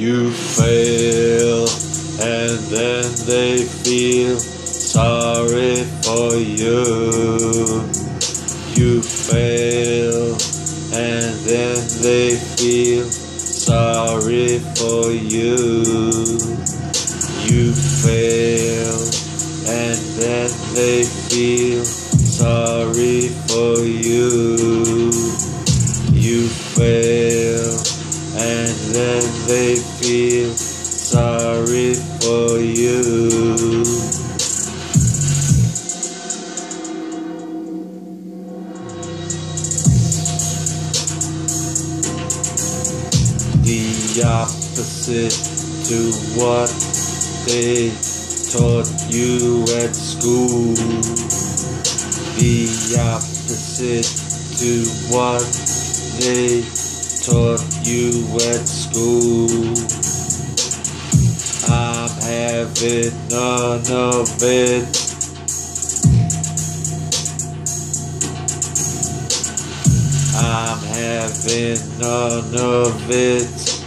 You fail, and then they feel sorry for you. You fail, and then they feel sorry for you. You fail, and then they feel sorry for you. You fail, then they feel sorry for you. The opposite to what they taught you at school. The opposite to what they taught you at school. I'm having none of it. I'm having none of it.